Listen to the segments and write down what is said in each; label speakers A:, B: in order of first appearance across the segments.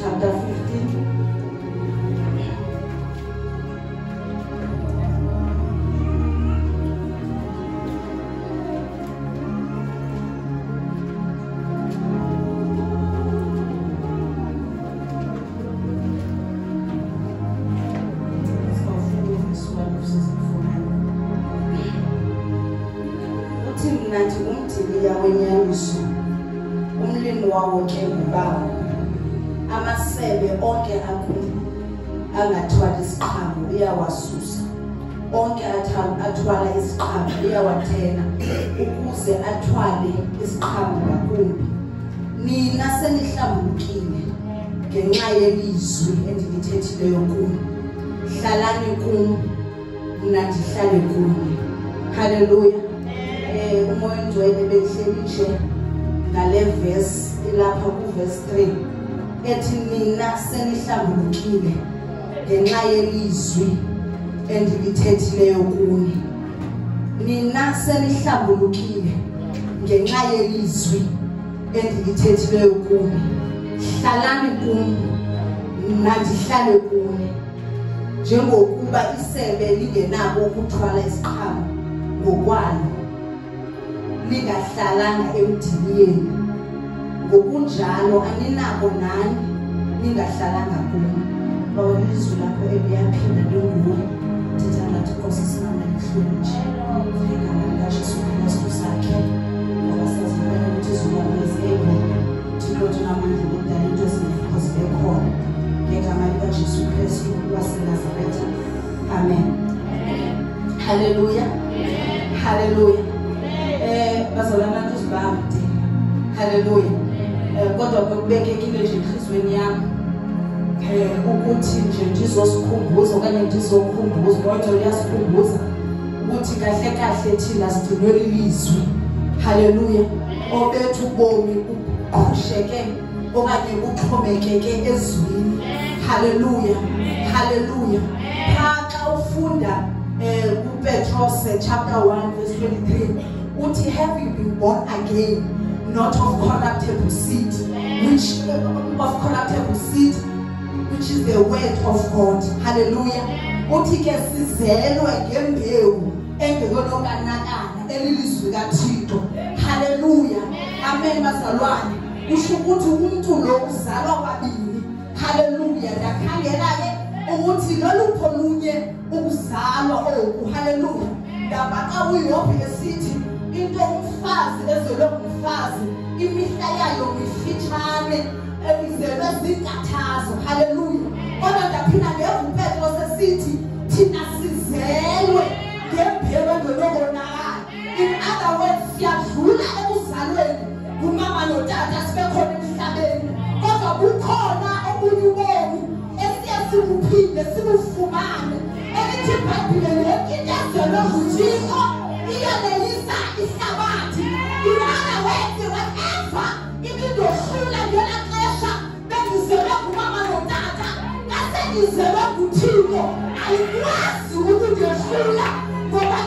A: chapter 15 uthi mna ndingumdiliya wenyaniso umlimi wawo ke ngubawo amasebe onke akuni angathwali isiqhamo uyawasusa onke atha- athwala isiqhamo uyawathena ukuze athwale isiqhamo ngakumbi. Nina senihlambulukile ngenxa yelizwi endilithethileyo kum hlalani kum mna ndihlale kuni halleluya um umoya ongcwele behleli nje ngale vesi ilapha kuvesi 3 ethi nina senihlambulukile ngenxa yelizwi endilithethileyo kuni nina senihlambulukile ngenxa yelizwi endilithethileyo kuni hlalani kum mna ndihlale kuni njengokuba isebe lingenako ukuthwala isiqhamo ngokwalo lingahlalanga emdiliyeni ngokunjalo aninako nani ningahlalanga kum baba lizwi lakho eliyaphinda linguwe ndithanda ngathi nkosi simana lihlweni nje. Igama likajesu kristu sakhe. Ngoba saziphela ukuthi izulabezebo thixo tunamandla lokudala into ezingekho zibe ngegama likajesu kristu wasenazaretha. Amen. Halleluya halleluya eh bazalwana uzibamde halleluya kodwa bekubekekile nje enhlizweni yami. Eh ukuthi nje ndizosikhumbuza okanye ndizokhumbuza kodwa uyasikhumbuza ukuthi kahle kahle thina sigcinwe lilizwi. Halleluya obethu ubomi uqhusheke okanye uxhomekeke ezwini. Halleluya halleluya pha ufunda eh kuPetros eh, chapter 1 verse 23 uthi have you been born again not of corruptible seed which of corruptible seed which is the word of God. Hallelujah. Uthi ke sizelwe ngembewu engeyonokanakana elilizwi kaThixo. Hallelujah. Amen bazalwane. Kusho ukuthi umuntu lo uzalwa kwabili hallelujah. Ndakhangela ke ukuthi lolupho lunye ukuzalwa oku. Haleluya ndabaxa uyophi esithi into umfazi ezelwe imihla yayo mifitshane ebizelwe zinkathazo haleluya kodwa ndaphinda ngeva upetro sesithi thina sizelwe ngembewu engelobonakala in other words siyadlula ekuzalweni ngumama notata sibe khona emhlabeni kodwa bukhona obunye ubomi esiye sibuphinde sibufumane elithi ibhayibhile yonke into ezelwe nguthixo iyonelisa ihlabathi you know how to wait to whatever. If you do shula yonakresha, then you zero kumama no you zero kutiko. Ayikwazi ukuthi shula ngoba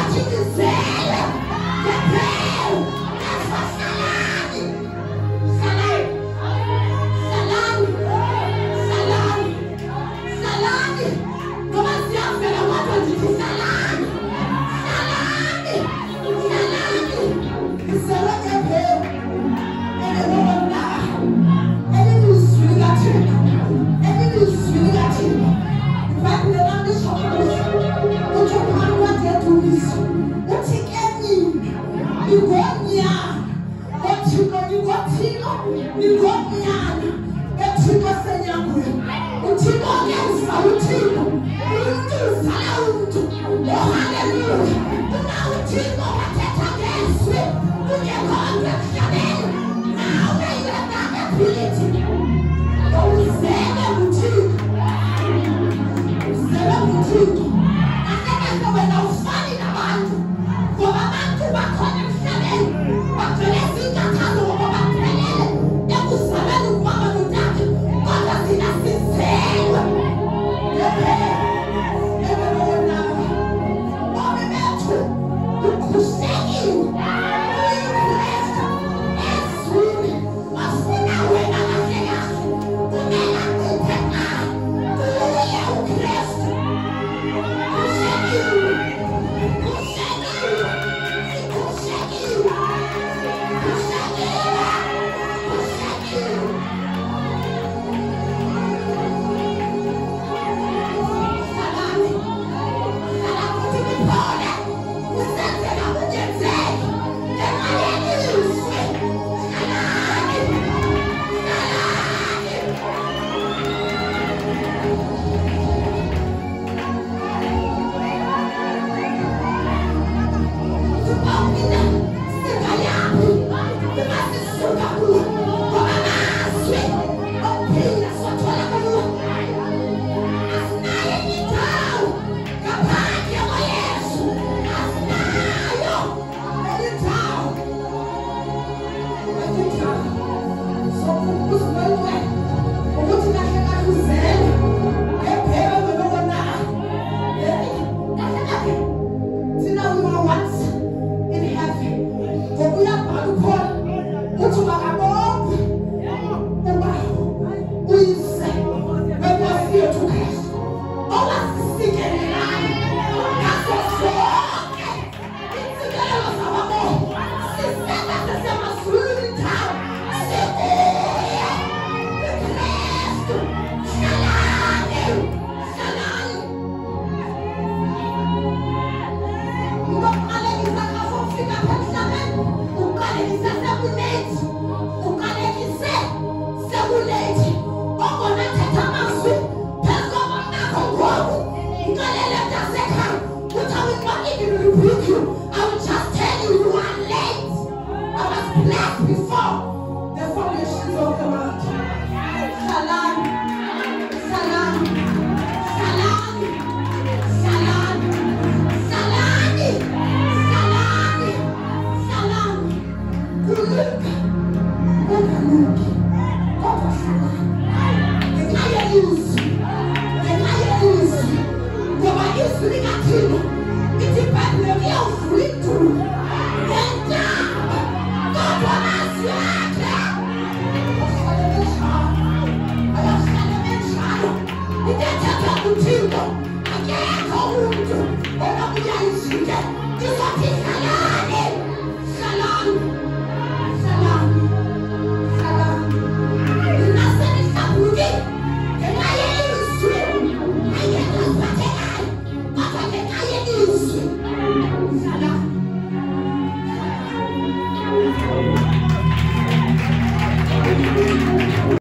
A: What you can say? ngomnyana ethixo senyangweni uthixo uyawuza uthixo hallelujah! uzala umntu ohaleluya kuba uthixo wathetha ngezwi kungekho nto emhlabeni nawe yona ephilithi before.